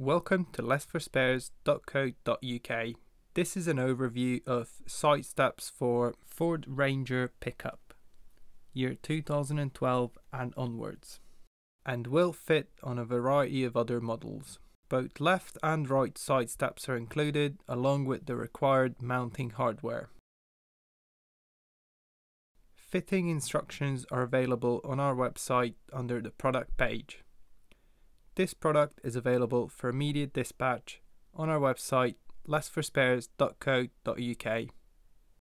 Welcome to less4spares.co.uk. This is an overview of side steps for Ford Ranger pickup, year 2012 and onwards, and will fit on a variety of other models. Both left and right side steps are included along with the required mounting hardware. Fitting instructions are available on our website under the product page. This product is available for immediate dispatch on our website less4spares.co.uk.